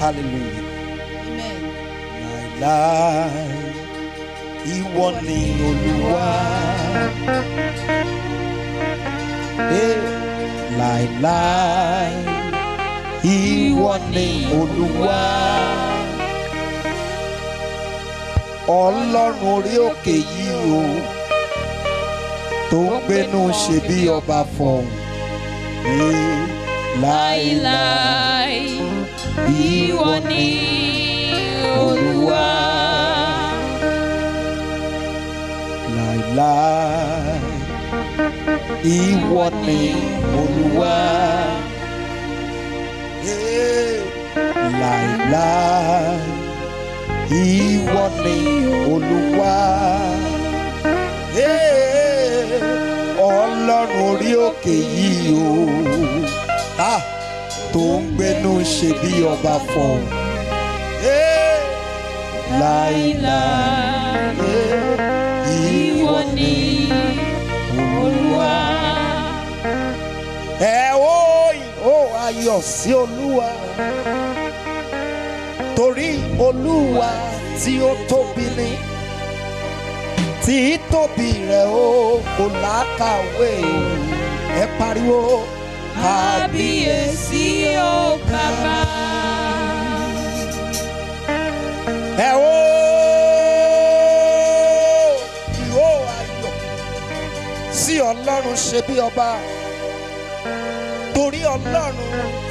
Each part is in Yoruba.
hallelujah. Amen. láìláì ìwọ ni olúwa. Láìláì ìwọ ni olúwa. Ọlọ́run orí òkè yìí o tó ń gbénú ṣe bí ọba fọ̀hún Láíláí ìwọ ni Olúwa. láìláì ìwọ ni olúwa láìláì ìwọ ni Eh, ọlọ́run orí òkè yìí o tó ń gbénú ṣe bí ọba fọ̀hún Eh, láìláì Ìwọ ni Olúwa. ẹ ó ó ayọ̀ sí olúwa. Torí olúwa tí ó tóbi ni tí tóbi rẹ̀ ó kò lákàwé ẹ pariwo Kábíyèsí ó bàbá. ẹ ó ìhó ayọ̀. Sí ọlọ́run ṣe bí ọba. Torí ọlọ́run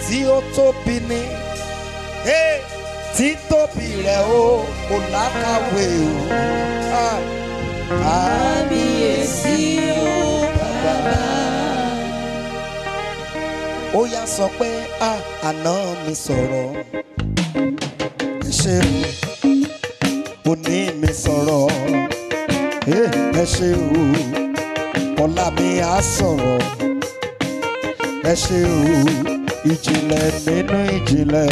tí ó tóbi ni. Eh, tí tóbi rẹ̀ ó kò lákàwé o. Ah, Kábíyèsí ó yá sọ pé ah, àná mi sọ̀rọ̀. Ẹ ṣeun òní mi sọ̀rọ̀. Ẹ ṣeun ọ̀la mi á sọ̀rọ̀. Ẹ ṣeun ìjìnlẹ̀ nínú ìjìnlẹ̀.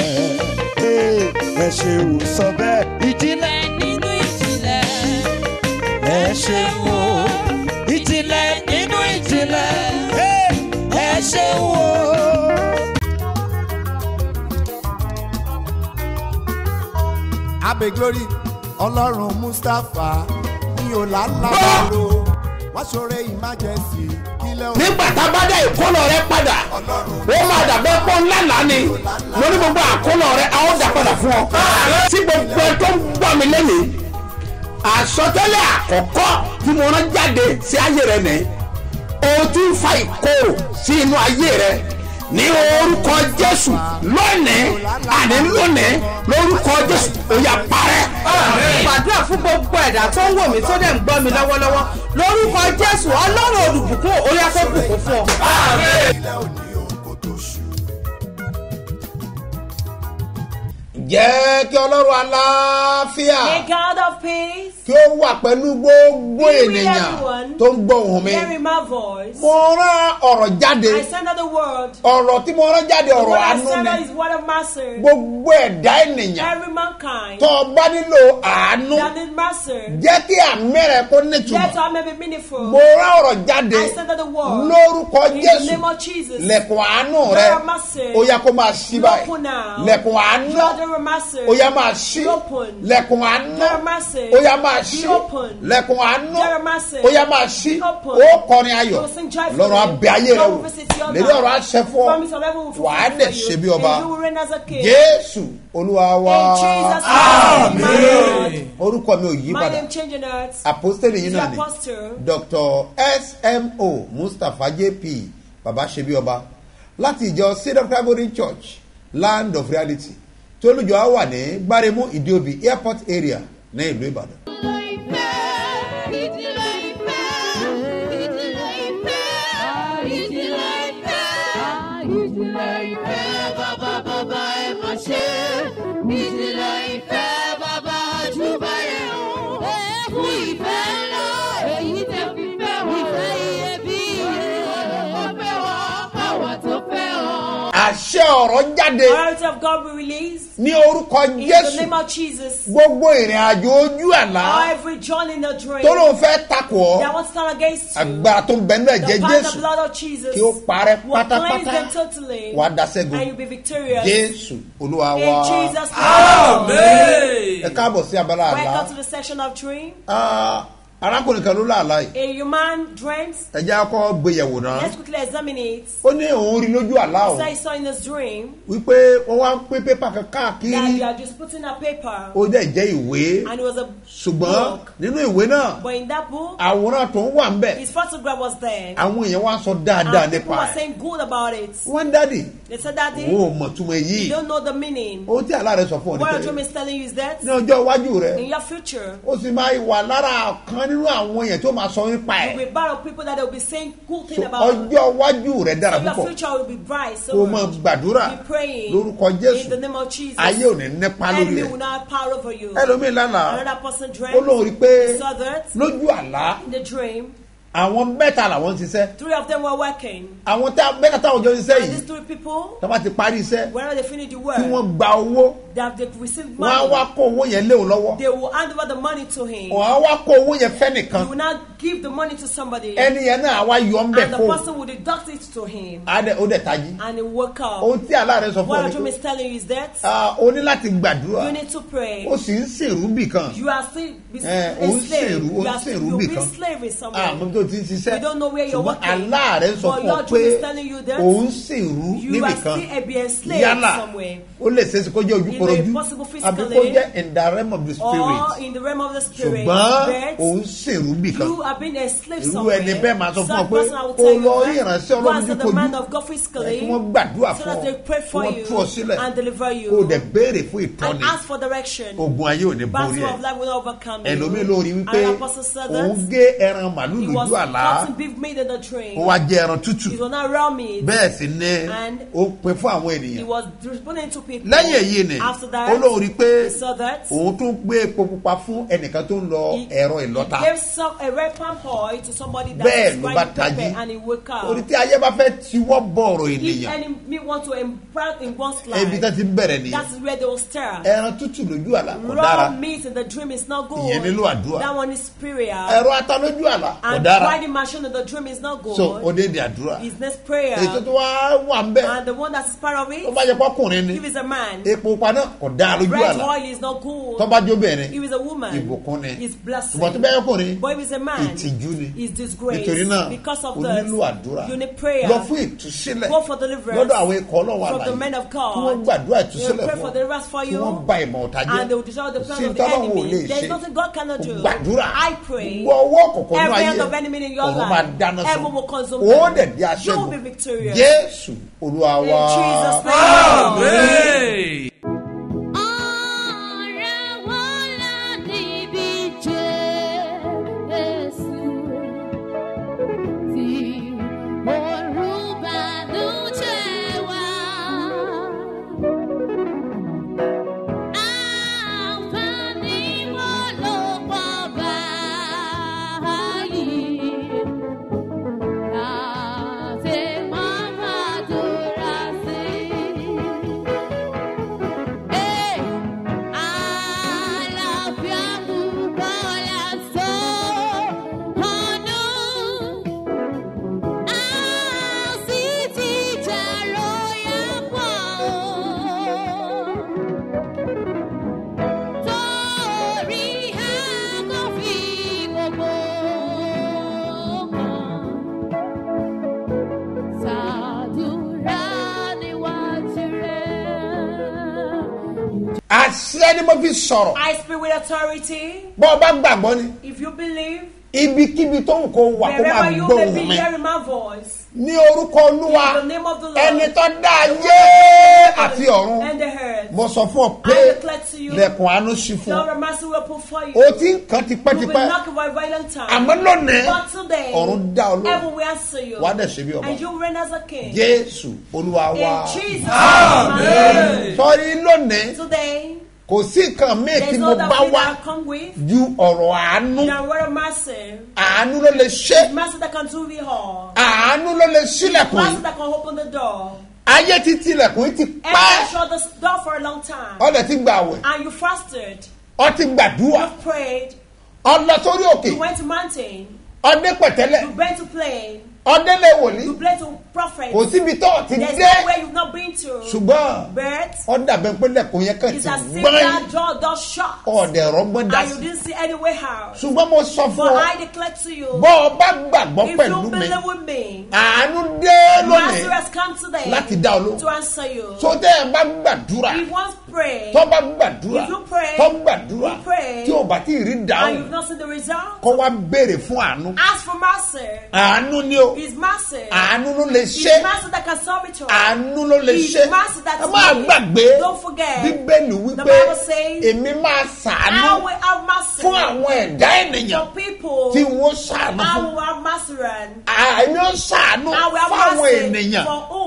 Ẹ ṣeun sọ bẹ́ẹ̀. Ìjìnlẹ̀ nínú ìjìnlẹ̀. ẹ ṣeun abe glory. Ọlọ́run mustapha ní ọ̀làlábàlò wọ́n ṣoore emergency kílẹ̀ òun nígbà tá a bá dá ìkólọ rẹ padà ó máa dàbẹ́ pọ́n ńláńlá ni. Mo ní gbogbo àkólọ rẹ a ó dà padà fún ọ. tí gbogbo ẹ tó ń gbọ́ mi lẹ́yìn àsọtẹ́lẹ̀ àkọ́kọ́ tí mo rán jáde sí ayé rẹ nìyí. O ń fa ìkorò sí inú ayé rẹ ní orúkọ jésù lónìí àní lónìí lórúkọ jésù ó yá parẹ́. gbàdúrà fún gbogbo ẹ̀dá tó ń wò mí tó dẹ̀ ń gbọ́ mi lọ́wọ́lọ́wọ́ lórúkọ jésù ọlọ́run olùbùkún orí afẹ́bùkún fún ọ. jẹ́ kí ọlọ́run aláfíà May God of peace kí ó wà pẹ̀lú gbogbo ènìyàn tó ń gbọ́ ohùn mi. mo rán ọ̀rọ̀ jáde. I send out the word. ọ̀rọ̀ tí mo rán jáde ọ̀rọ̀ àánú ni. gbogbo ẹ̀dá ènìyàn tó bá nílò àánú jẹ́ kí àmì rẹ̀ kó nítumọ̀ mo rán ọ̀rọ̀ jáde I send out the word. lórúkọ jésù. lẹ̀kùn àánú rẹ ó yá kó máa ṣí báyìí. Lẹ̀kùn àánú ó yá máa ṣí. Lẹ̀kùn àánú ó yá máa ṣí. Be open. lẹ̀kùn àánú. Ó yá máa ṣí. Ó kọrin ayọ̀. Lọ́rọ̀ abẹ ayé rẹ wò. Life. ọ̀rọ̀ àṣẹ fún ọ. Wàá dẹ̀ ṣe bí ọba. Jésù olúwa wa. Lord. orúkọ mi ò yí padà. apostoli yìí náà ni. dr smo mustapha jp baba ṣebí ọba láti ìjọ seed of calvary church land of reality. Á wà ní gbáremú ìdíòbí airport area ní ìlú ìbàdàn. Ọ̀rọ̀ jáde Authority of God will release ní orúkọ in the jésù. name of Jesus. gbogbo ìrìn àjò ojú àlá Every journey in the dream tó lóun fẹ́ takò ọ́. that to stand against you, agbára tó ń bẹ nínú ẹ̀jẹ̀ the power of jésù. the blood of Jesus kí ó parẹ́ will cleanse pátápátá. them totally, wàá daṣẹ́gun. and you'll be victorious. jésù olúwa In wa. Jesus' name. ẹ káàbọ̀ sí abala àlá. Welcome to the section of dream. Ah, arákùnrin kan ló láàlá yìí A human dreams. ẹ jẹ́ akọ́ gbéyẹ̀wò náà Let's quickly examine it. ó ní òun rí lójú àlá òun he saw in his dream wípé wọ́n wá ń pín pépà kan that káàkiri you are just putting a paper, ó dẹ̀ jẹ́ ìwé and it was a ṣùgbọ́n book. nínú ìwé náà But in that book, àwòrán tó ń wà ń bẹ̀ his photograph was there. àwọn èèyàn wá sọ dáadáa And people nípa were ẹ̀ saying good about it. wọ́n dádì They said, Daddy, òun ò mọ̀ túmọ̀ èyí you don't know the meaning. ohun tí àlá rẹ sọ fún ọ What your dream is telling you is that ní ọjọ́ iwájú rẹ in your future, ó sì máa wà lára kan nínú àwọn èèyàn tó máa sọ nípa ẹ̀ be part of people that will be saying good So, thing about you. ọjọ́ iwájú rẹ dára So your púpọ̀ future will be bright. So kó o máa much. gbàdúrà lórúkọ in the jésù name of Jesus. ayé ò ní nípa lórí Enemy ẹ̀ will not power over you. ẹlòmíì lánàá Another person ó dreamt. lóun rí i pé lójú àlá in the dream. Àwọn mẹ́ta làwọn ń ṣiṣẹ́. Three of them were working. àwọn mẹ́ta táwọn jọ ń ṣiṣẹ́ And these yìí three people, tó bá ti parí iṣẹ́ whenever they finish the tí work, wọ́n gba owó that they've received wọ́n á money, wá kó owó yẹn léwu lọ́wọ́. They will hand over the money to him. wọ́n á wá kó owó yẹn fẹ́ nìkan. You will not give the money to somebody, ẹni yẹn náà wá yọ ń bẹ̀ and the fún person will deduct it to him, ó dẹ̀ tají. And he woke up. ohun tí àlá rẹ sọ fún ọ What ni the dream is telling you is that ah, o ní láti gbàdúrà. You need to pray. ó sì ń bì kan. You are still be a slave. ṣèrú, ṣèrú bì where you're ṣùgbọ́n working. àlá rẹ sọ fún ọ pé òun sèrú you níbì are kan. still a be enslaved yálà ó lè ṣeéṣe kó jẹ́ ojúkorojú Either possible àbí kó jẹ́ in the realm of the spirit. ṣùgbọ́n òun sèrú bì kan. you have been a slave irú somewhere. ẹni bẹ́ẹ̀ máa sọ fún ọ pé kó you lọ Go ọlọ́run of God ẹ kí wọ́n gbàdúrà fún ọ kí wọ́n tú ọ sílẹ̀ and deliver you. kó o dẹ̀ béèrè fún ìtọ́ni. ogun ayé ò ní borí ẹ̀. ẹlòmíì lórí wípé òun gé ẹran màlúù was lójú àlá in the train. ó wá jẹ ẹran tútù It was not bẹ́ẹ̀ sì ni ó pin fún àwọn He ènìyàn was responding to people. lẹ́yìn èyí ni After ó that, lóun rí pé he òun tún gbé epo pupa fún ẹnìkan tó ń lọ He, ẹ̀rọ he ìlọ́ta gave some, a red palm oil to somebody that was grinding pepper and he woke up. orí tí ayé bá fẹ́ tiwọ́ bọ̀ ọ̀rọ̀ If ènìyàn enemy want to impart in one's ibi tó life, ti bẹ̀rẹ̀ nìyẹn that is where they will stir. ẹran tútù lójú àlá kò dára Raw meat in the dream is not good. Ìyẹn nílò àdúrà. That one is superior. ẹ̀rọ ata lójú àlá kò And dára grinding machine in the dream is not good. so ó dé di àdúrà His next prayer. èyí tó tó wá wà ń bẹ̀ And the one that is part of tó it, bá ni if it's a man, epo pupa náà kò dáa lójú red àlá oil is not good. tó bá If it's a woman, ìbùkún ni it's blessing. ṣùgbọ́n tó bá But if it's a man, ìtìjú ni it's disgrace. nítorí náà Because of o nílò àdúrà you need prayer. lọ fún ìtúsílẹ̀ Go for deliverance lọ́dọ̀ àwọn ikọ̀ ọlọ́wọ́ from the men of kí wọ́n God. gbàdúrà ìtúsílẹ̀ pray fún for ọ deliverance for kí you. wọ́n bá ìmọ̀ ọ̀tá jẹ́ And they will destroy the sí of the enemy. There is nothing God cannot do. gbàdúrà I pray. gbọ́ ọwọ́ kọ̀ọ̀kan ní Every hand of enemy in your òun life, máa dáná sọ heaven will consume dẹ̀ di You will be victorious. jésù olúwa In wa Jesus' name. Ọ̀rẹ́ sọ̀rọ̀. I speak with authority. bọ́ ọ bá gbàgbọ́ ni. If you believe, ibikíbi tó ń kó wà kó máa gbọ́ ohùn mi ní orúkọ olúwa ẹni tó dá ayé àti ọ̀run. mo sọ fún ọ pé lẹ̀kùn àánú sí fún ọ. O ti ń kàn tipẹ́tipẹ́. Àmọ́ lónìí ọ̀run dá ọ lóhùn you. wàá dẹ̀ ṣe bí ọba. And you reign as a king. jésù olúwa wa. Sọrí lónìí. Today, kò sí nǹkan míì tí mo bá wá. Ju ọ̀rọ̀ àánú. Àánú ló lè ṣe. Àánú ló lè sílẹ̀kùn Mercy yìí ayé ti tilẹ̀kùn ti pẹ́. ọ̀dẹ̀ ti gbà àwẹ̀. And you fasted. ọ ti gbàdúrà. You prayed. ọlọ sórí òkè. You went to mountain. ọdẹ pẹ̀tẹ́lẹ̀. You went to plain. Ọdẹ lè wòlíì kò síbi tó ti dé. ṣùgbọ́n But ọ̀dà bẹ́ẹ̀ pé lẹ́kùn yẹn kàn ti gbọ́n. ọ̀dẹ̀ rọ́gbọ́n dá sí. ṣùgbọ́n mo sọ fún ọ bọ́ ọ bá gbàgbọ́ pẹ̀lú mi àánú dé lónìí láti dá ọ lóhùn to answer you. tó tẹ́ ẹ bá gbàdúrà pray tó bá gbàdúrà tó gbàdúrà tí o bá ti rí dáhùn kó wá béèrè fún àánú ask for mercy. àánú ni o His mercy. àánú ló lè ṣe mercy that can solve it all. àánú ló lè ṣe mercy that ẹ is máa needed. gbàgbé Don't forget. bíbélì wípé èmi máa I ṣàánú fún àwọn ẹ̀dá ènìyàn tí wọ́n ṣàánú I fún will have mercy àmì ó ṣàánú I fún àwọn ènìyàn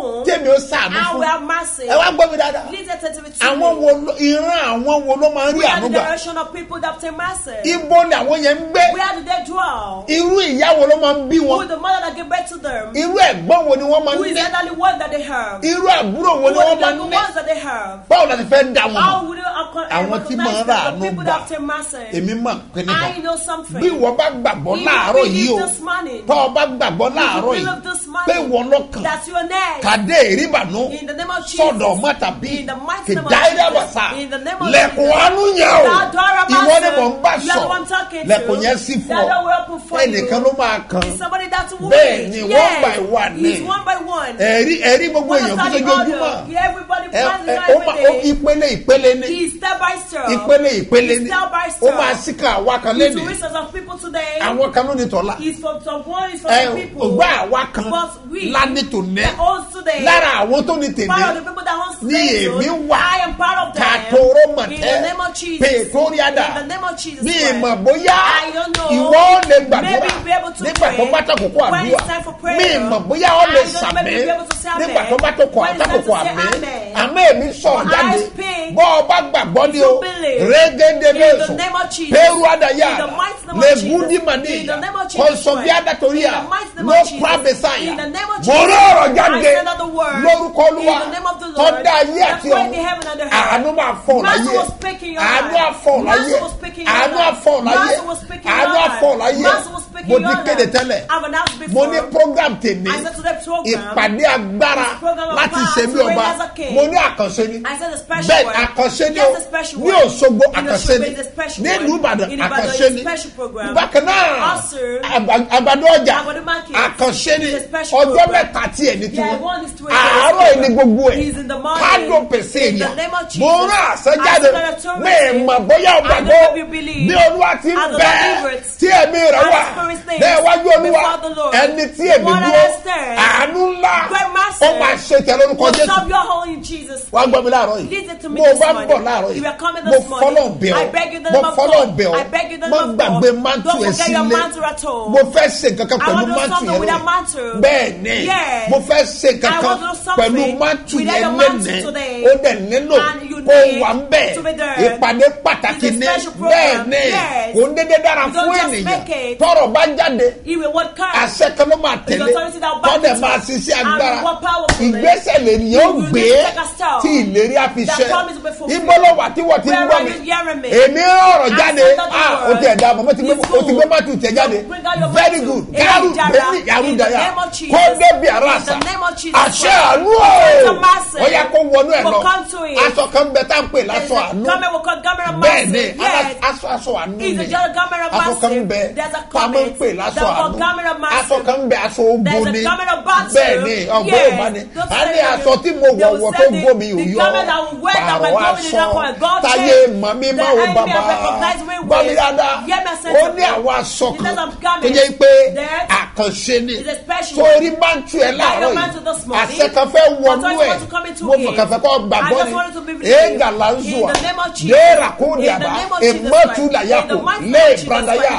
whom tèmi ó ṣàánú I fún will have mercy. ẹ wá gbọ́ mi dáadáa Listen attentively to àwọn me. wo ló- ìran àwọn wo ló máa ń rí We are àánú the gbà generation of people that obtain mercy. ibo ni àwọn yẹn ń gbé Where do they dwell? irú ìyá wo ló máa ń bí Who wọn is the mother that gave birth to them? irú ẹ̀gbọ́n wo ni wọ́n máa Who ń is ní the elderly one that they have? irú àbúrò wo Who ni are wọ́n the máa ń ní ones that they have? báwo la ti fẹ́ dá wọn How will you Àwọn tí máa ń them? àánú The gbà. èmi I nìkan know something. bí ìwọ bá gbàgbọ́ láàárọ̀ yìí o tọ́ ọ bá gbàgbọ́ láàárọ̀ yìí pé ìwọ lọ́kàn that's kàdé ìrìbànú In the name of Jesus. sọ̀dọ̀ mọ́tàbí Jesus. bàtà lẹ́kùn àánú yẹn o ìwọ ni mò ń bá sọ. lẹ́kùn yẹn sí fún That ọ. door will open for ẹnìkan ló máa willing. Bẹ́ẹ̀ ni, one by one ni. Ẹ̀rí ẹ̀rí gbogbo èèyàn kí after the lójoojúmọ́ other. Yeah, everybody ẹ plans ẹ it ó máa ó every day. ìpele ìpele step. ìpele ìpele by ó máa síkà àwa kan lẹ́nu àwọn kan ló ní tọ́lá. Ẹ ògbà àwa kan tó ní the old today, lára àwọn tó ní tèmi ní èmi wà. Kàtóró mọ̀tẹ́ pètóríàdà ní ìmọ̀ bóyá ìwọ lè gbàdúrà. Nígbà tó bá when àdúrà. ní ìmọ̀ bóyá ó lè sàmì. nígbà tó bá tó kọ When it's time àtàkókò to say àmì. àmì èmi sọ̀rọ̀ jáde. bọ́ ọ bá gbàgbọ́ ni o. You believe. régédé In the lẹ́sùn name of Jesus. pẹ̀rù àdàyà In the mighty name of lẹ́gúndì Jesus. màdì In the name of Jesus kọ̀sọ̀bí àdàtòríà ló mo Jesus. rí ọ̀rọ̀ jáde. Lórúkọ olúwa. dá ayé àti the earth. àánú máa fọ̀ láyé. àánú àfọ̀ láyé. àánú àfọ̀ láyé. Àánú àfọ̀ láyé. Mo ti kéde tẹ́lẹ̀. Mo ní program tèmi. ìpàdé agbára láti ṣe bí ọba. mo ní àkànṣe ni. Bẹ́ẹ̀ word. Àkànṣe ni ní òṣogbo àkànṣe ni. nílùú word. ìbàdàn àkànṣe ni. bákan náà àgbàdo ọjà àkànṣe ni. Ọjọ́ mẹ́ta tí ẹ̀ ní tiwọn. Àárọ̀ ẹ̀ ní gbogbo ẹ̀. Kádò pèsè ènìyàn. mo rán àṣẹjáde mi mọ̀ bóyá ọgbàgbọ́ bí olúwa ti ń As the bẹ Lord tí ẹ̀mí rẹ̀ wà the Spirit stands bẹ́ẹ̀ wájú olúwa ẹni tí èmi dúró àánú ńlá ó máa ṣe tẹ lórúkọ will jésù. wá gbọ́ mi láàárọ̀ yìí. Listen to me bó o this bá ń bọ̀ láàárọ̀ yìí. Mo fọlọ́ bẹ̀ ọ́. mo fọlọ́ bẹ̀ ọ́. Mo gbàgbé mantu ẹ̀ sílé. mo fẹ́ ṣe nǹkan kan I pẹ̀lú mantu yẹn. mantle. bẹ́ẹ̀ ni. Mo fẹ́ ṣe nǹkan I kan want to do something pẹ̀lú mantu yẹn today. ó dẹ̀ nílò kó wà ń bẹ̀ ìpàdé pàtàkì special bẹ́ẹ̀ ni. Kò ń dédé dára fún ènìyàn. tọrọ bá jáde àṣẹ kan ló máa tẹ̀lé. tọ́dẹ̀ máa ṣiṣẹ́ agbára. ìgbésẹ̀ lènìyàn ó gbé tí ìlérí àfiṣẹ́ That promise will be fulfilled. ibo ló wà tí wọ́n ti ń gbọ́ mi. èmi ọ̀rọ̀ jáde. Ah o ti ẹ̀dá mọ̀ o ti gbé mátù tẹ̀ jáde. Very good. Jara, bẹ́ẹ̀ni of Jesus. kó débi the àṣà. àṣẹ àánú o. ó yẹ kó wọnú ẹ̀ lọ. aṣọ kan bẹ tá ń pè lásọ àánú. bẹ́ẹ̀ ni aṣọ aṣọ àánú ni. aṣọ kan bẹ tá a máa ń pè lásọ àánú. aṣọ kan bẹ aṣọ a ni. bẹ́ẹ̀ ni ọgbọ́n yorùbá ni. A ní aṣọ tí mo wọ̀ wọ̀ tó the- gbómi ò sọ táyé mọ̀ mí mọ̀ wò bàbá gbọ́mí dáadáa ó ní àwọn aṣọ kan tó yẹ pé àkànṣe ni. sórí báńtù ẹ̀ láàárọ̀ yìí. àṣẹ kan fẹ́ wọnú ẹ̀. mo fọ̀ kan fẹ́ kọ́ gbàgbọ́ ni. éga là ń zùwà léèrà kó di àbá. èmọ́tù làyàkó lé ìbradayà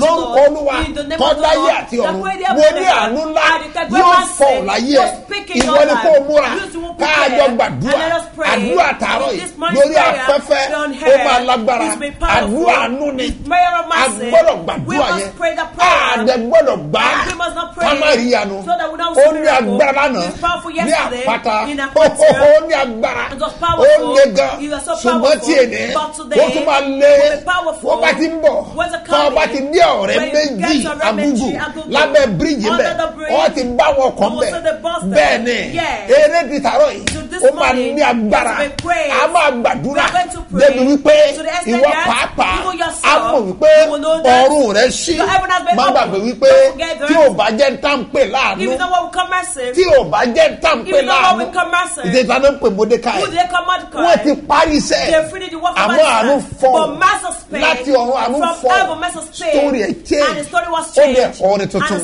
lórúkọ olúwa. Tọ́láyé àti ọ̀run. Mo ní àánú ńlá. Yóò fọ̀ láyé ẹ̀. Ìwọ ni kó múra. Káàjọ gbàdúrà. àdúrà tààrọ̀ yìí lórí afẹ́fẹ́ ó máa lágbára. àdúrà àánú ni. A gbọ́dọ̀ gbàdúrà yẹn. àdẹ gbọ́dọ̀ gbà á rí yanu ó ní agbára náà. Ní àpáta. Ó ní agbára. Ó lé gan. Ṣùgbọ́n tí èdè ó tún máa lé wọ́n bá ti ń bọ̀. Tọ́ ọ bá ti dé ọ̀rẹ́ méjì agúgù lábẹ́ bíríjì bẹ́ẹ̀ ọ ti bá wọn kọ́ bẹ́ẹ̀ bẹ́ẹ̀ ni. Eré ti tààrọ̀ yìí ó máa ní agbára. a máa gbàdúrà. Débi wípé ìwọ pàápàá a mọ̀ wípé ọ̀run rẹ sí má gbàgbé wípé tí ò bá jẹ́ táǹpẹ̀ láàánú tí ò bá jẹ́ táǹpẹ̀ láàánú ìdèta náà ń pè Módékáì wọ́n ti parí iṣẹ́. Àmọ́ àánú fọ́. Láti ọ̀run àánú fọ́. sórí ẹ̀ tẹ́ ó lè kọ́ ni tuntun.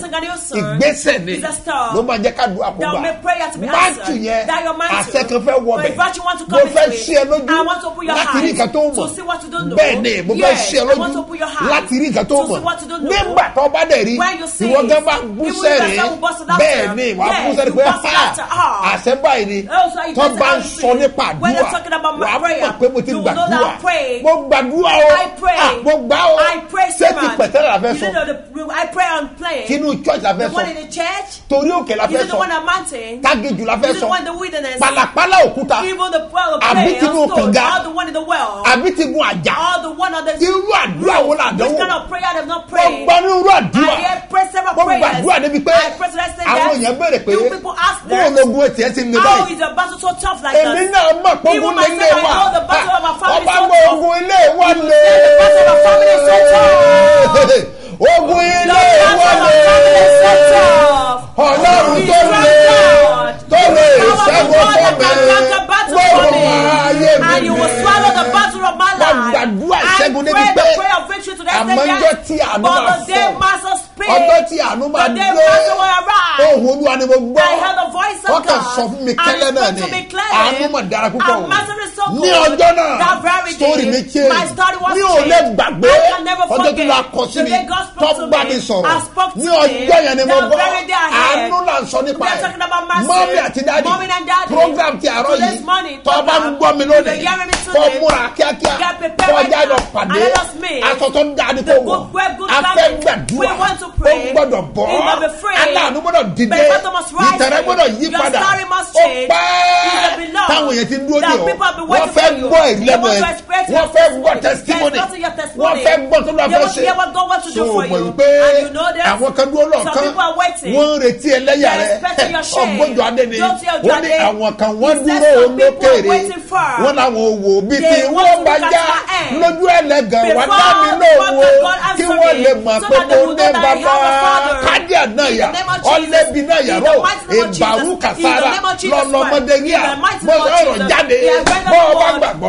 ìgbésẹ̀ ni ló máa jẹ́ ká dùn àkóbá máàtù yẹn àṣẹ kan fẹ́ wọ bẹ̀. mo fẹ́ sí ẹ lójú láti rí nǹkan tó mọ̀. bẹ́ẹ̀ ni mo fẹ́ sí ẹ lójú láti rí nǹkan tó mọ̀. nígbà tó bá dẹ̀ rí ìwọ gan bá bú sẹ́rìn bẹ́ẹ̀ ni wàá bú sẹ́rìn pé ha ah, àṣẹ báyìí ni. Tó bá ń sọ nípa àdúrà wàá mọ̀ pé mo ti gbàdúrà. Mo gbàdúrà o. Ah, mo gbà o. Ṣé ti pẹ̀tẹ́ la fẹ́ sọ? kínú church la fẹ́ sọ? torí òkè la fẹ́ sọ? tágéjù la fẹ́ sọ? pàlà àpálá òkúta. Àbí tinú kànga. àbí tinú àjà. irú àdúrà wo la dánwò? wọ́n gbọ́ ní irú àdúrà. Wọ́n gbọ́ àdúrà débi pé àwọn èèyàn béèrè pé bóun lógun etí ẹ ti ń lè báyìí? èmi náà mọ̀ pé ogun lè lè wà ọba mọ̀ ogun ilé wà lè ogun ilé wà lè ọlọ́run tó lè tó lè and God that can the battle for me. And you will swallow the battle of my life. I pray the prayer of victory to the end of the For the day master speaks, the day master will arrive. I heard the voice of God. And it spoke to me clearly. And master is so good. That very day, my story was changed. I can never forget the day God spoke to me. I spoke to me. That very day I heard. We're talking about master. Mommy and program ti àárọ̀ yìí tó o bá ń gbọ́ mi lónìí kó o múra kíákíá kó o já lọ pàdé. Aṣọ tó ń da ni kó wọ̀. afẹ́ gbàdúrà. ó gbọ́dọ̀ bọ́ aláàánú gbọ́dọ̀ dìde. Ìtẹ̀rẹ́ gbọ́dọ̀ yí padà. ó pẹ́. Táwọn èèyàn ti dúró ní ọ. wọ́n fẹ́ gbọ́ ìlẹ́nu ẹ. wọ́n fẹ́ gbọ́ testimony. Wọ́n fẹ́ gbọ́ tó lọ́ọ́ fẹ́ ṣe. so mọ̀ wípé àwọn kan dúró lọ́ọ̀kan. Wọ́n ń retí ẹlẹ́yà rẹ. ọgbọ́njọ adé ni. Ó ní àwọn kan wọ́n dúró olókèrè wọ́n làwọn wò bí tí wọ́n bá já lójú ẹlẹ́gàn. Wà dá mi lóhùn o kí wọ́n lè mọ̀ pé kò ní bàbá. kájà náà yà. ọlẹ́bi náà yà ró ìbàrú kàfàrà lọ́lọ́mọdé yíyà mọ̀ sọ̀rọ̀ jáde. Bọ́ ọ bá gbàgbọ́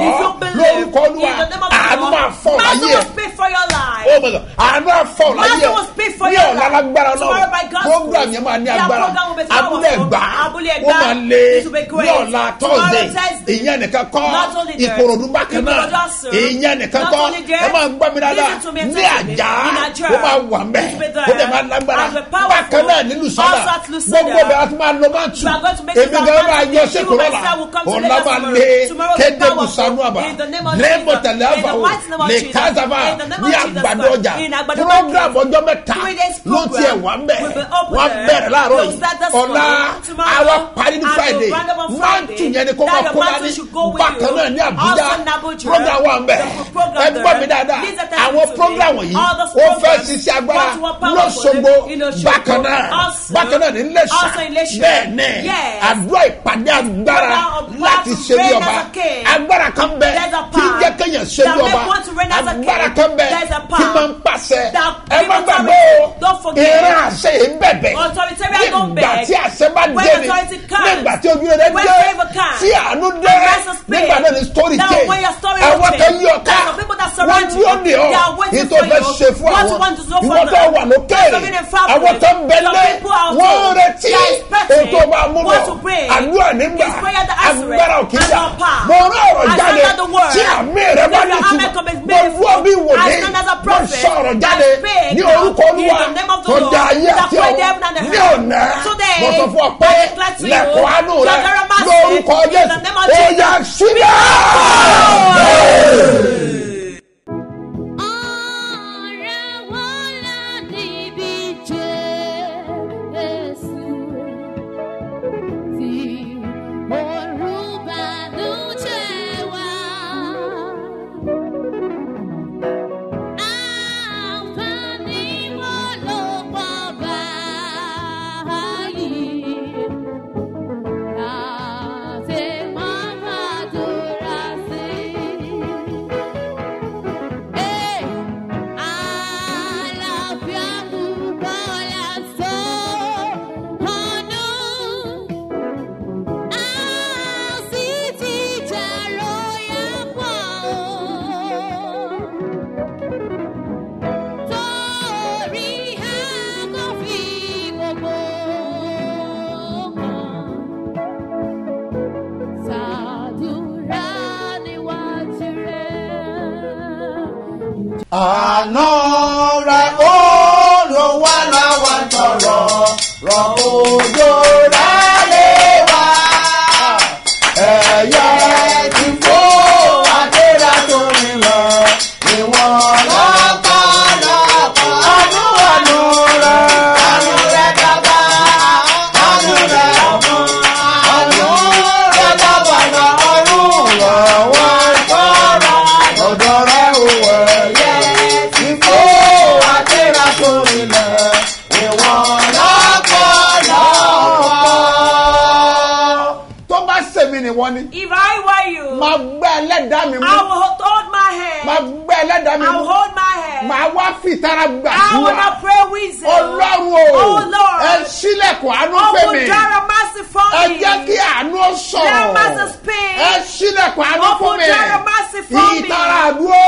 lórúkọ olúwa àánú máa fọ̀ láyé ẹ̀. àánú àfọ̀ láyé ẹ̀. Ní ọ̀la lágbára náà program yẹn máa ní agbára. abúlé gbà ó máa lé ní ọ̀la tọ́sídẹ̀ ìyẹn nìkan kọ́. Ìkòròdú bákan náà. ìyẹn nìkan kọ́. ẹ máa ń gbọ́ mi dáadáa. Ní àjà ó máa wà mẹ́. Ó dẹ̀ máa lágbára. Bákan náà nílùú sọ́dà gbogbo bẹ̀rẹ̀ àti máa lọ máa tù. Èmi gan máa yọ sẹ́kù lọ́la ọ̀la máa lé kéde musanu àbá lẹ́mọ̀ tẹ̀lé àbá o. lè kázàbá ní àgbàdo ọjà. Program ọjọ́ mẹ́ta. Ló tiẹ̀ wà mẹ́ wà bẹ̀rẹ̀ láàárọ̀ yìí. ọ̀la àwa parí ní friday friday. Mantu yẹn ni kó máa kó dání bákan náà ní abuja. Program wà ń bẹ. Ẹ gbọ́ mi dáadáa. Àwọn program yìí ó fẹ́ ṣiṣẹ́ agbára lọ́sọ̀gbọ́ bákan náà. Bákan náà ní lẹ́sà bẹ́ẹ̀ ní àdúrà ìpàdé agbára láti ṣe bí ọba. agbára kan bẹ tí ń jẹ́ kéèyàn ṣe bí ọba. agbára kan bẹ tí máa ń pàṣẹ. Ẹ má gbàgbọ́ ìran àṣẹ yìí bẹ̀bẹ̀. Nígbà tí àṣẹ bá dé ni. nígbà tí ó ojú rẹ comes, tí àánú dé. nígbà náà ni story change. àwọn kan yí that wọ́n you. dúró dè ọ́ ètò for fẹ́ you. ṣe fún àwọn you want to do for ìwọ tó wà lókèrè àwọn tó ń bẹ lé. wọ́n retí ètò máa mú bọ̀ àdúrà nígbà. Agbára òkè power. mo rán ọ̀rọ̀ I jáde. tí àmì rẹ bá ní comes mo dúró bí a mo sọ̀rọ̀ I jáde. ní orúkọ olúwa. Tó dá ayé àti ọ̀run. ní ọ̀nà. Mo sọ fún ọ pé lẹ́kọ̀ọ́ àánú lórúkọ jésù ó yá síbẹ̀. I not pray with you. ọlọ́run o Oh Lord. ẹ sílẹ̀kùn àánú fẹ́ mi Open door of mercy for ẹ me. jẹ́ kí àánú sọ̀rọ̀ Let mercy speak. ẹ sílẹ̀kùn àánú fún Open mi door of mercy for me. ìtara àdúró.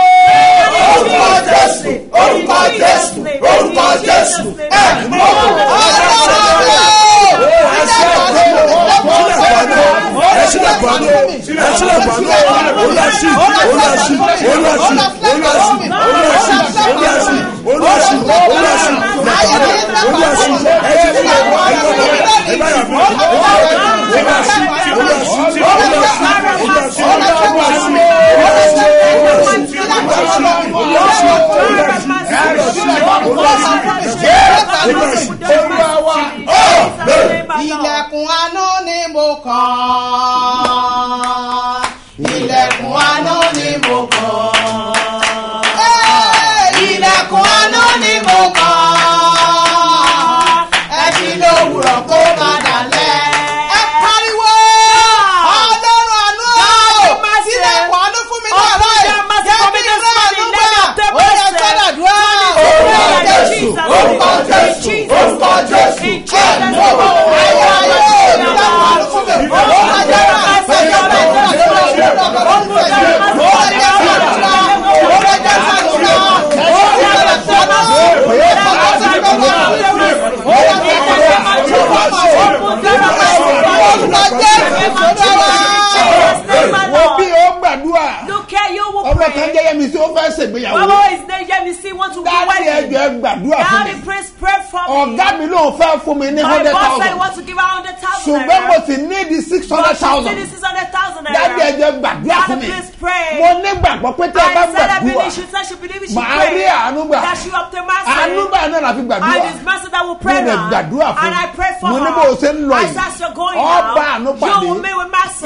orúkọ jésù orúkọ jésù orúkọ jésù ẹ mọ olúwa wa ilẹ̀kùn àánú ni mo kàn orúkọ Jésù, orúkọ Jésù. ẹ mú ayé ayé sílẹ̀kùn àánú fún mi ó má jẹ́ wo bí o gbàdúrà Look here, you will ọmọ kan pray. jẹ́ yẹmi sí ó fẹ́ ṣègbéyàwó Baba is name Yemisi want to be dáàbì wedding. ẹjọ́ ẹ gbàdúrà fún Daddy, mi please pray for me. ọ̀gá mi ló fẹ́ fún mi ní My hundred boss said he thousand wants to give her hundred thousand ṣùgbọ́n mo ti ní di six hundred thousand thousand dáàbì ẹjọ́ gbàdúrà fún mi. mo nígbàgbọ́ pé tí a bá I said I gbàdúrà màá pray. rí àánú gbà. àánú gbà náà la fi gbàdúrà. Mo lè gbàdúrà fún mo ní bó o ṣe ń lọ yìí. ọba àánú pàdé.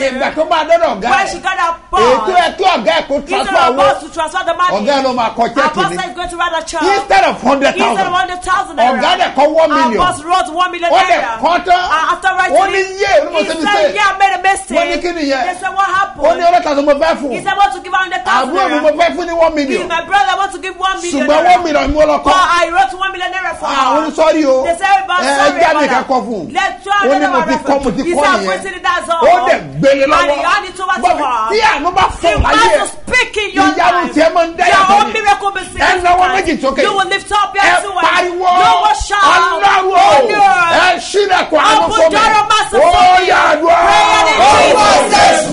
ìgbà tó bá dọ́dọ̀ ọ̀gá ẹ̀. boss, ètò ẹ̀ kí ọ̀gá ẹ̀ kó transfer owó. ọ̀gá ẹ̀ ló máa kọ chẹ́ẹ̀kì ni. instead of hundred of thousand thousand ọ̀gá naira, dẹ̀ kọ one our million boss wrote one million ó dẹ̀ naira. kọ́ tán And after writing ó ní it, yé ló mọ̀ he mi said, yeah, I made a mistake. Wọ́n ní kí nìyẹn? They said, what happened? ó ní hundred thousand mo fẹ́ fún He said, want to give hundred thousand àbúrò mi mo naira. fẹ́ fún ní one million my brother, want to give one million ṣùgbọ́n naira. one million ni mo lọ But kọ́ I wrote one million naira for àwọn her. onísọ́rí o They said, but ẹ sorry about that. kọ fún un Let's try ó ní another mo one ti kọ́ mo ti. He kọ́ said, I'm nìyẹn putting it as all. ó dẹ̀ gbélé And he lọ́wọ́ handed it over to Bọ́ọ̀bù, her. tí àánú bá fún If láyé I to speak in your ìyanu life, tiẹ̀ máa ń dá méjì sókè. you will lift up your two hands. Oh, ẹ pariwo ọlọ́run! O ẹ sílẹ̀kùn àwọn fún mi. ó yàgò ọ̀rọ̀ jésù.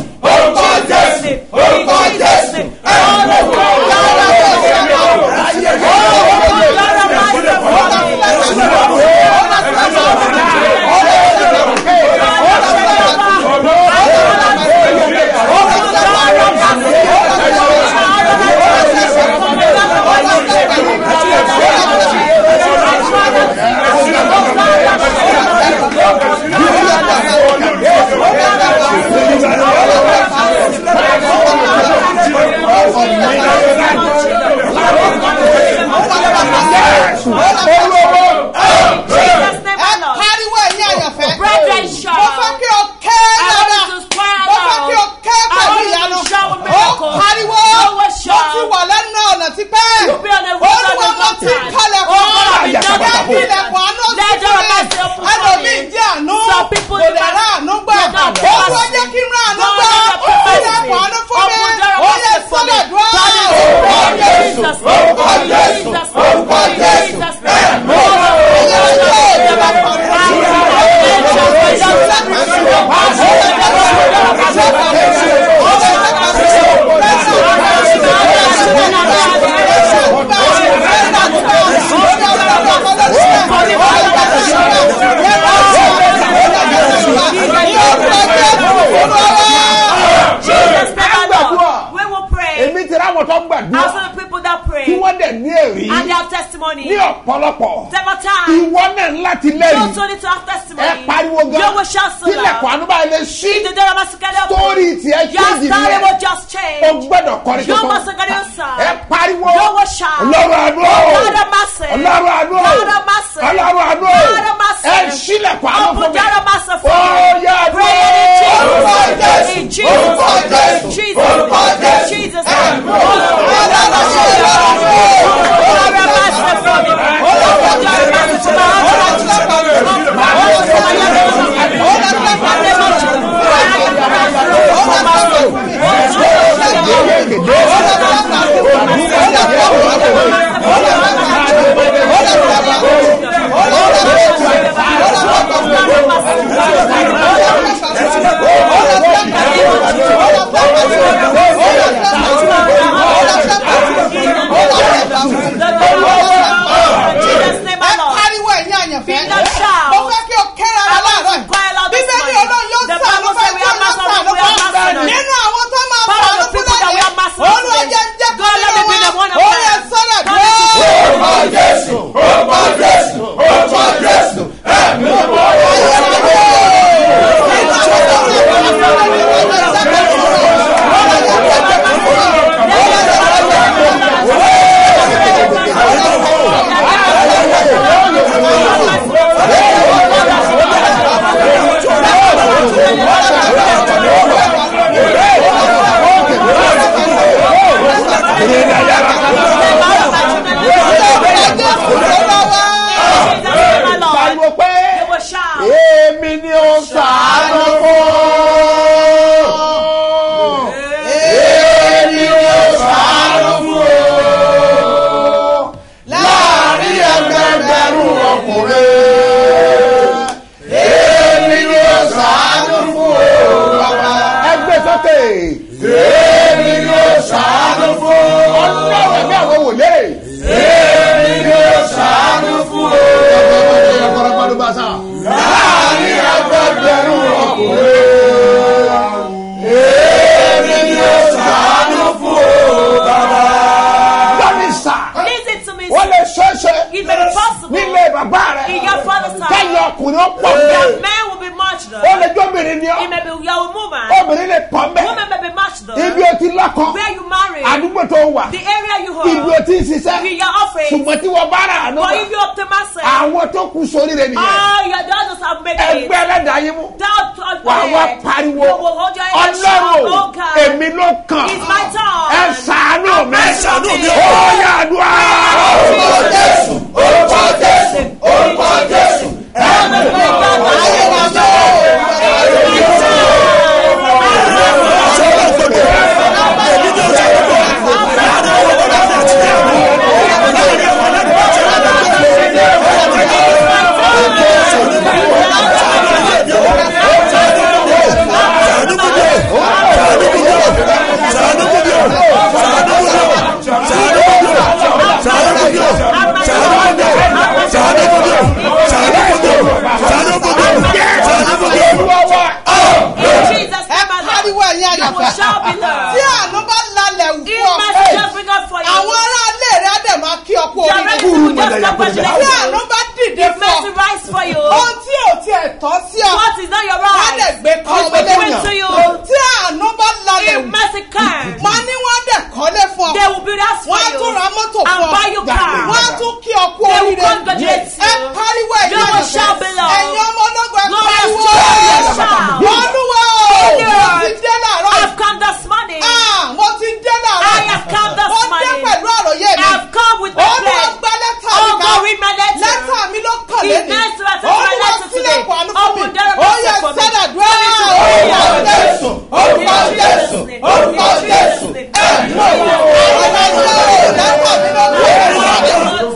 Will just Kúrú congratulate tí you. àánú bá dìde If fún mercy ọ rise for you, ohun tí ò tiẹ̀ tọ́ sí ọ what is not your wọ́n á dẹ̀ right? gbé kọ́ It ọ will give it lẹ́yìn to you. tí àánú bá lalẹ̀ If wù mercy comes, máa ní wọ́n á dẹ̀ kọ́lé fún ọ they will build house for wọ́n á you tún ra mọ́tò and fún ọ buy you car. wọ́n á tún kí ọ kú They will oríire congratulate ẹ you. pariwo ẹ̀yìn You will shout àyànfẹ́ below. ẹ̀yin ọmọ ológun ẹ Glorious pariwo children, shout. olúwa o Holy mo Lord, ti dé láàárọ̀ I've come this morning. Ah, mo ti dé láàárọ̀ I have come this mo dé morning. pẹ̀lú àròyé mi I've come with my olúwa plan. gbá lẹ́tà Oh mi ká God, read my letter. lẹ́tà mi ló kàn It's lẹ́nu nice to have my olúwa letter today. sílẹ̀kùn àánú fún Open mi door of ó mercy yẹ for me. sẹ́dàdúrà Give it to me. orúkọ In jésù orúkọ Jesus' jésù name. orúkọ In jésù Jesus' name. ẹ̀mí òwò ọ̀rọ̀ lẹ́tà mi ló kàn lẹ́nu.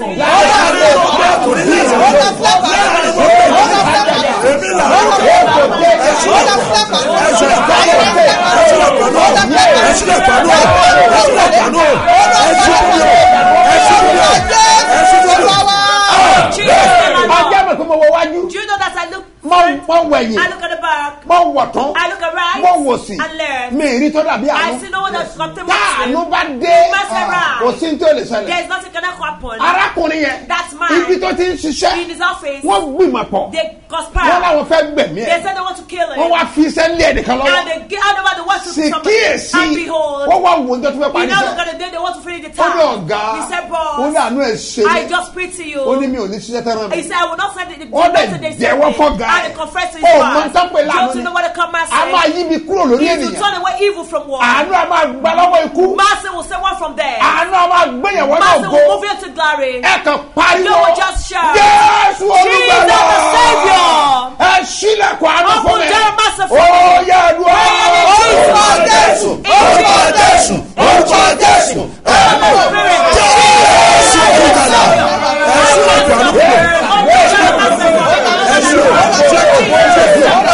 Jesus, name ọjọ́ alone. mi kò mọ wọ wájú Do you know that I look mọ front, mọ wẹ̀yìn I look at the back, mọ wọ̀ tán I look right mọ wò sí and left. mi ì rí tó dàbí I àánú see no one that's contempt tá àánú me. bá dé rise. kò sí ní tí ó lè ṣẹlẹ̀ There's nothing gonna happen. arákùnrin yẹn That man, ibi tó ti ń In ṣiṣẹ́ his office, wọ́n gbìmọ̀ pọ̀ they wọ́n conspire. láwọn fẹ́ gbẹ̀mí They ẹ̀ said they want to kill him. wọ́n wá fi iṣẹ́ lé ẹnìkan lọ́wọ́ And they get out over the world to sì somebody. kíyèsí And behold, wọ́n wá wò ó tó fẹ́ parí now look iṣẹ́ at the day they want to finish the ó ní ọ̀gá He said, ó ní boss, àánú ẹ̀ ṣe I mí just pray to you. ó ní mi ò ní ṣiṣẹ́ tẹ́ràn mi He said, I will not send it. Ó dẹ̀ jẹ́wọ́ fọ́gá ẹ̀. And he confessed to his boss. mọ tán pé láàánú Don't you ni. know what the command a máa says? yí mi kúrò lórí He will ènìyàn turn away evil from one. àánú a máa gba lọ́wọ́ ikú Mercy will say one from there. àánú a máa gbẹ̀yẹ̀wò náà Mercy go will move you to glory. ẹ kàn pariwo You will just shout. jésù olùgbàlà Jesus the Saviour. Ẹ sílẹ̀kùn àánú fún Open mi door mercy for ó me. yẹ àdúrà orúkọ jésù. Orúkọ jésù. Orúkọ jésù. Pariwo ẹ̀yin àyànfẹ́ Be love you will mo fẹ́ shout.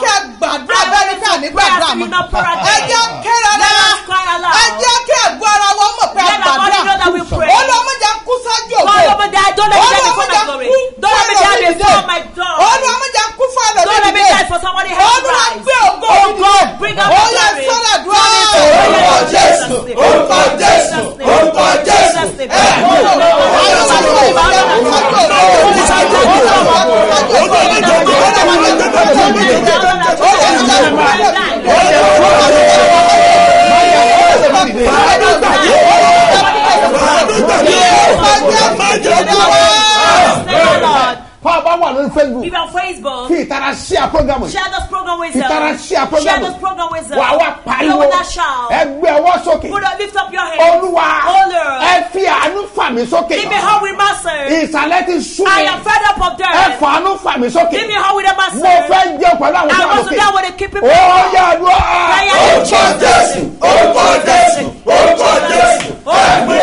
Kí a gbàdúrà bẹ́ẹ̀ ni pé àní gbàdúrà Prayers mọ́ will not pour out ẹ jẹ́ kẹ́rẹ́ Let rárá us cry aloud. ẹ jẹ́ kí àgọ́ ara wọn mọ̀ pé a Let our body know that we gbàdúrà pray. olùwàmọ̀jà kú sáájú ògo Don't let me die. Don't let me die before my glory. Don't let me die before my door. olùwàmọ̀jà kú fún Don't let me ẹlòmíì die for somebody else olùwà rise. gbé ògo Oh mi God, dìde. bring out ó the yẹ glory. sọ́dà dúró Orúkọ Jésù, orúkọ Jésù, orúkọ Jésù. fún lórí facebook If on Facebook, fi ìtara a program yìí share this program with them. ìtara a program Share this program with them. wà wá pariwo ẹgbẹ́ ọwọ́ sókè Put up, lift up your hands. olúwa Lord. ẹ fi àánú fà mí sókè Give me how we master. ìsàlẹ̀ ti sú I mi am fed up of ẹ dirt. fàánú fà mí sókè Give me how we master. mo fẹ́ jẹ́ pẹ̀lú àwọn I tó wà want to lókè down with the keep people. ó yẹ àdúrà Prayer in Jesus' name. orúkọ jésù orúkọ jésù Olúwa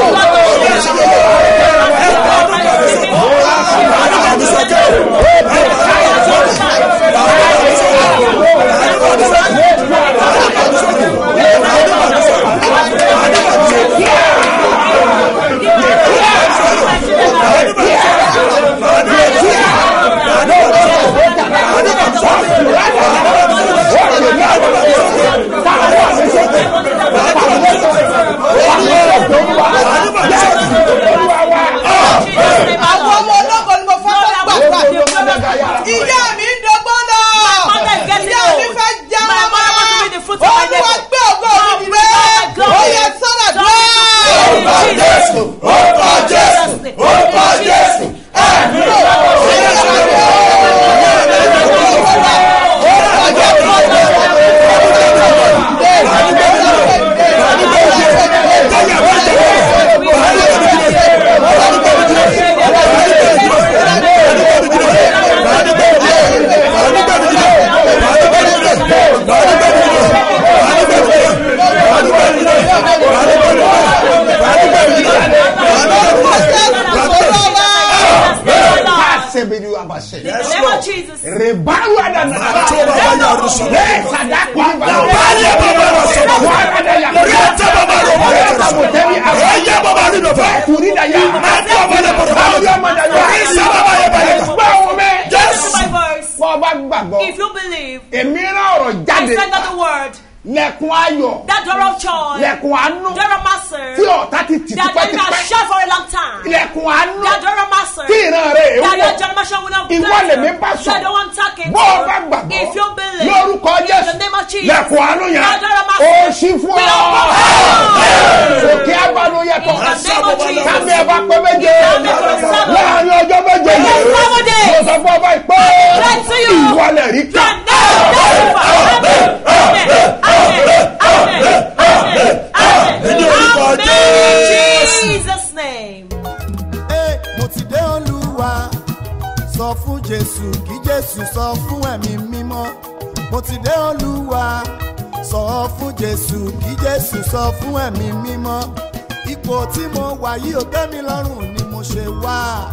ipò tí mo wà yìí ò tẹ́ mi lọ́rùn ni mo ṣe wá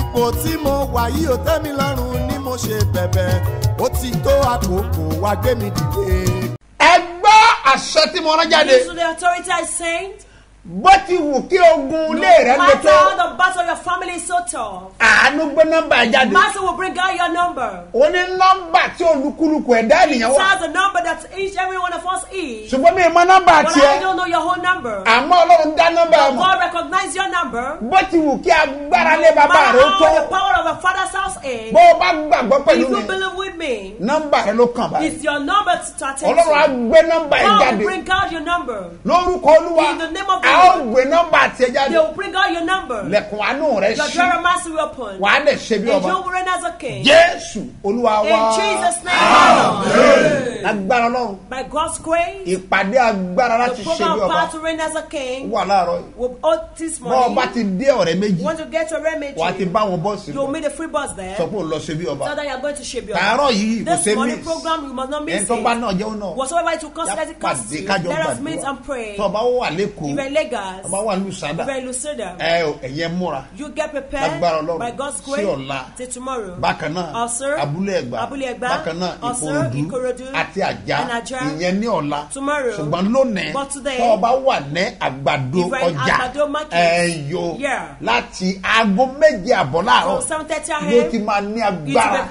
ipò tí mo wà yìí ò tẹ́ mi lọ́rùn ni mo ṣe bẹ̀bẹ̀ ó ti tó àkókò wá gbé mi dìde. ẹ gbọ́ àṣẹ tí mo rán jáde. This is the authority I sent. Bó ti wù kí ogun No ilé rẹ lè matter tó. the battle of your family is so tough. àánú gbé nọ́mbà jáde. Master will bring out your number. ó ní nọ́mbà tí olúkúlùkù ẹ̀dá ènìyàn wà. has a number that each every one of us is. ṣùgbọ́n mi mọ nọ́mbà But I tiẹ̀. don't know your whole number. àmọ́ ọlọ́run dá nọ́mbà mọ̀. God recognize your number. bó ti wù kí agbára No lé bàbá matter rẹ tó. how the power of a father's house is. bó o bá gbàgbọ́ If pẹ̀lú you mi. believe with me, nọ́mbà rẹ ló kàn báyìí. it's your number to start ọlọ́run á gbé nọ́mbà ẹ God jáde. will bring out your number. lórúkọ olúwa In the name of a ó gbé nọ́mbà tiẹ̀ They will bring out your number. lẹ̀kùn àánú rẹ Your ṣí. door of mercy will open. wàá dẹ̀ ṣe bí And ọba. you will reign as a king. jésù olúwa In wá. Jesus' name. agbára ọlọ́run. By God's grace, ìpàdé agbára the láti ṣe bí program ọba. power to reign as a king wà láàárọ̀ yìí. will oh, this bọ́ ọba morning. ti dé ọ̀rẹ́ méjì. Once you get to remedy, wà á ti bá wọn bọ́ọ̀sì lọ. meet a free bus there. sọ pé òun lọ ṣe bí ọba. So that you are going to shape your tààrọ̀ yìí kò This ṣe morning miss. program, you must not miss ẹni tó bá it. náà jẹun náà. Whatsoever it will cost, let it pàdé you. Let us meet and pray. tó ọba wà lẹ́kọ̀ọ́. If you're in Lagos, ní lùsádà. if you're in Lucida, ẹ ò ẹ̀yẹ múra. you get prepared Lágbára Ọlọ́run. by God's Sí grace ọ̀la. till tomorrow. bákan náà Also, abúlé ẹgbà Abúlé Ẹ̀gbá, bákan náà ìkòròdú Ìkòròdú, àti àjà ìyẹn ní ọ̀la Tomorrow. ṣùgbọ́n lónìí But today, tó ọba wà ní àgbàdo ọjà ẹ̀yọ láti aago méje àbọ̀ láàárọ̀ From 7:30 a.m. ló ti máa ní agbára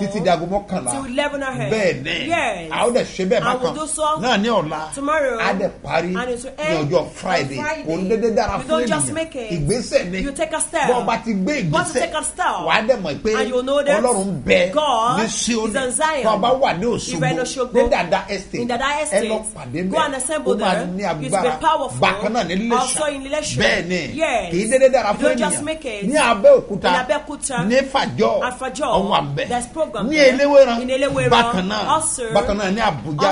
títí di aago mọ́kànlá till 11 a.m. bẹ́ẹ̀ ni a ó dẹ̀ ṣe bẹ́ẹ̀ bákan náà ní ọ̀la a dẹ̀ parí ọjọ́ friday Friday. kò ń dédé dára fún ènìyàn. ìgbésẹ̀ ni. A bọ́ọ̀ bá ti gbé ìgbésẹ̀ a step, wàá dẹ̀ mọ̀ pé ọlọ́run bẹ ní Zion. tó ọba wà ní òṣogbo ní dada estate ẹ lọ pàdé assemble ó máa ní agbára. bákan náà ní Iléṣà bẹ́ẹ̀ ni. Yes. kì í dédé dára fún ènìyàn. ní Abẹ́òkúta ní Fàjọ́ there's program ní. Eléwéran bákan náà bákan náà ní Abuja,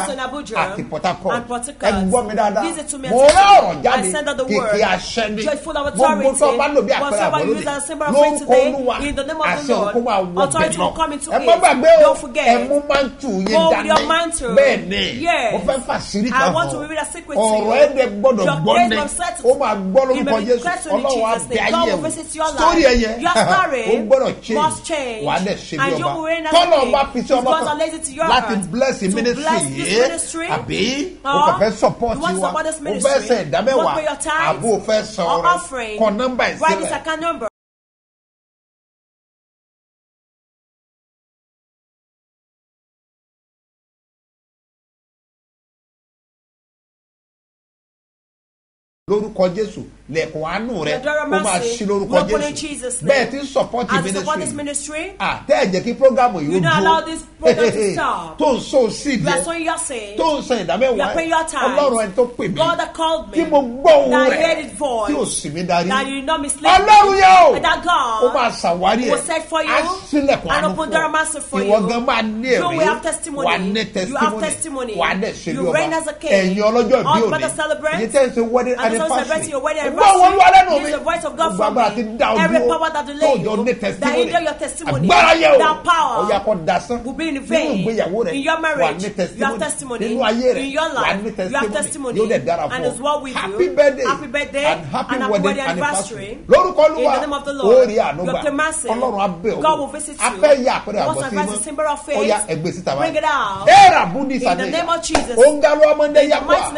àti Port Harcourt. ẹ gbọ́ mi dáadáa. Mo ọ̀rọ̀ jáde Kìkì word. àṣẹ ni gbogbo tó bá lò bí àpẹẹrẹ lónìí faith ló ń today, olúwa in the name of the àṣẹ Lord, òkú máa wọ authority bẹ̀ will come náà into ẹ má gbàgbé o. Don't forget. ẹ mú mántù your dání. mantle. bẹ́ẹ̀ ni. Mo fẹ́ fàṣírí I kan want to hàn ọ̀rọ̀ ẹ̀ dẹ̀ gbọ́dọ̀ gbọ́ set- ó máa gbọ́ lórúkọ Jésù. questioned in ọlọ́run á Jesus' bẹ name. ayé your sórí Your story ó gbọ́dọ̀ must change. Wàá dẹ̀ ṣe bí ọba. Tọ́lọ̀ bá fi sí ọba God kan láti heart. bless the ministry yìí. àbí? O or kò fẹ́ support wa o fẹ́ sẹ̀ ìdámẹ́wàá for your tithes, àbò fẹ́ offering, kọ nọ́mbà write this ìsílẹ̀ account number. lórúkọ jésù lẹ̀kùn àánú rẹ Your door of ó máa ṣí lórúkọ jésù. Bẹ́ẹ̀ ń support this ministry. ministry, ah tẹ́ ẹ̀ jẹ́ kí programu yìí ó You don't allow this program to stop. tó ń so your seed. tó ń san ìdámẹ́wàá tithes. ọlọ́run ẹni tó pè mí tí mo gbọ́ that rẹ̀ tí ò sì mí darí. Ọlọ́run yẹn o! Ó máa ṣàwárí ẹ̀. á sílẹ̀kùn àánú fún ọ. ìwọ gan máa ní ẹ̀rí. Wà ní testimony. wà bí You ọba. ẹ̀yin ọlọ́jọ́ ìbí òní. brothers celebrate. ẹ̀yin tẹ́ ń ṣe wedding the anniversary gbọ́ wọn olúwa lẹ́nu mi. Gbogbo agbára ti dá o. dúró tó jọ ní testimony. agbára yẹ o. that power ó yà kó dasán nínú ìgbéyàwó rẹ wà ní testimony. nínú ayé rẹ wà ní testimony. yóò dẹ̀ dára fún with happy birthday. And happy wedding anniversary. lórúkọ the ó rí àánú you gbà. obtain mercy. ọlọ́run abẹ́ you. afẹ́ yà àpẹẹrẹ àgbọ̀ sí advance the symbol of faith. ó yà ẹgbẹ́ síta out. ẹ̀rà búndì In the sàdé name of Jesus. ó ń galọ́ ọmọdé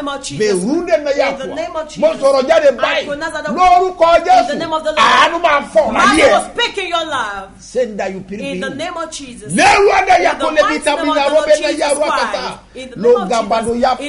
of Jesus. bẹ̀rù dẹ̀ mẹ́ In the name yakwa of Jesus. mo sọ̀rọ̀ jáde báyìí lórúkọ jésù. àánú máa fọ̀ láyé ẹ̀ in your life. sẹ́ńdà yóò pírí In the name of Jesus. adé In the name of the Jesus Christ. In the ló name of Jesus.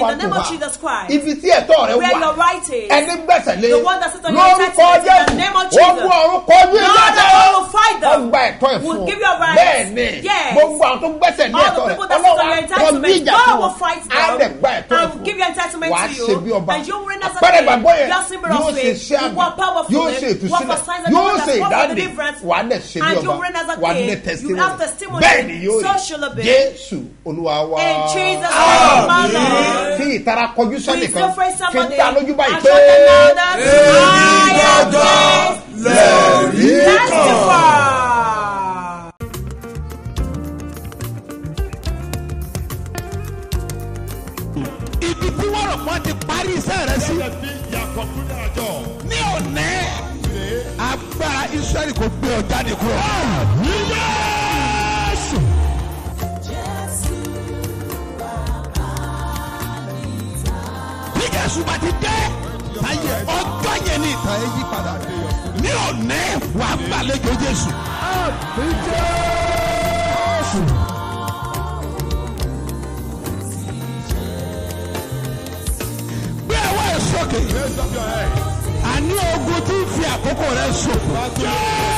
the name of Jesus Christ. ibi tí ẹ̀tọ́ rẹ Where your wà right is. ẹni gbẹ̀sẹ̀ lé The one that sits on your lórúkọ entitlement, in the jésù name of ó Jesus. gbọ́ ọ̀run kọjú Lord, ìjà the Lord will fight them. ọgbà ẹ̀tọ́ ẹ̀ fún give you a right. bẹ́ẹ̀ ni Yes. gbogbo àwọn tó gbẹ̀sẹ̀ ní ẹ̀tọ́ the rẹ ọlọ́wà kọjú ìjà fún fight á dẹ̀ gbà ẹ̀tọ́ ẹ̀ fún entitlement wàá to ṣe bí you. ọba king. gbàgbọ́ yẹn yóò of ṣe You àmì yóò ṣe ìtúsílẹ̀ yóò ṣe ìdáǹdè. Wàá dẹ̀ ṣe bí And you ọba wàá ní You testimony have testimony. bẹ́ẹ̀ ni yóò rí jésù olúwa Lord. fi ìtara kọjú sẹ́nìkan fi somebody. dá lójú báyìí pé I am blessed. Testify. ibi tí wọ́n rò pọ́n ti parí iṣẹ́ rẹ sí. ní òní agbára israẹli kò gbé ọ jáde kúrò. Jésù. bí Jésù bá ti dé táyé ọjọ́ yẹn ní ìtàn ẹ yí padà. ní òní wàá gbàlejò Jésù. Tí ń fi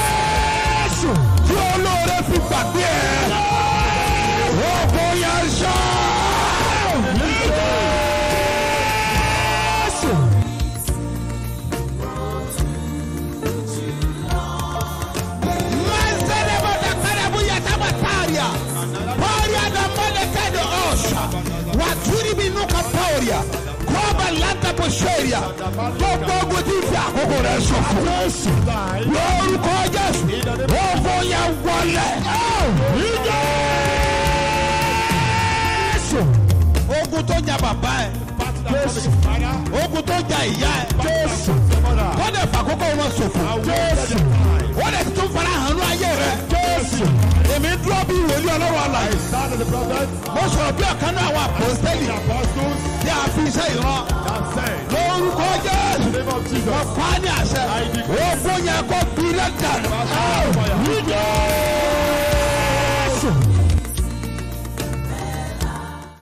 posheria. Gbogbo ogun tí fi àkókò rẹ̀ ṣòfò. Lórúkọ Jésù. Ogun yẹn wọlé. Jésù. Ogun tó jà bàbá ẹ̀. Jésù. Ogun tó jà ìyá ẹ̀. Jésù. Wọ́n dẹ̀ fàkókò wọn ṣòfò. Jésù. Wọ́n dẹ̀ tún fara hàn ní ayé rẹ̀. Jésù. Èmi dúró bí ìwòlí ọlọ́run àlàyé. Mo sọ̀rọ̀ bí ọ̀kan náà àwọn àpòstẹ́lì. Tí a fi iṣẹ́ ìran. Lórúkọ Jésù. Wọ́n pa á ní àṣẹ. Yẹn kó gbilẹ̀ dànù. Ní Jésù.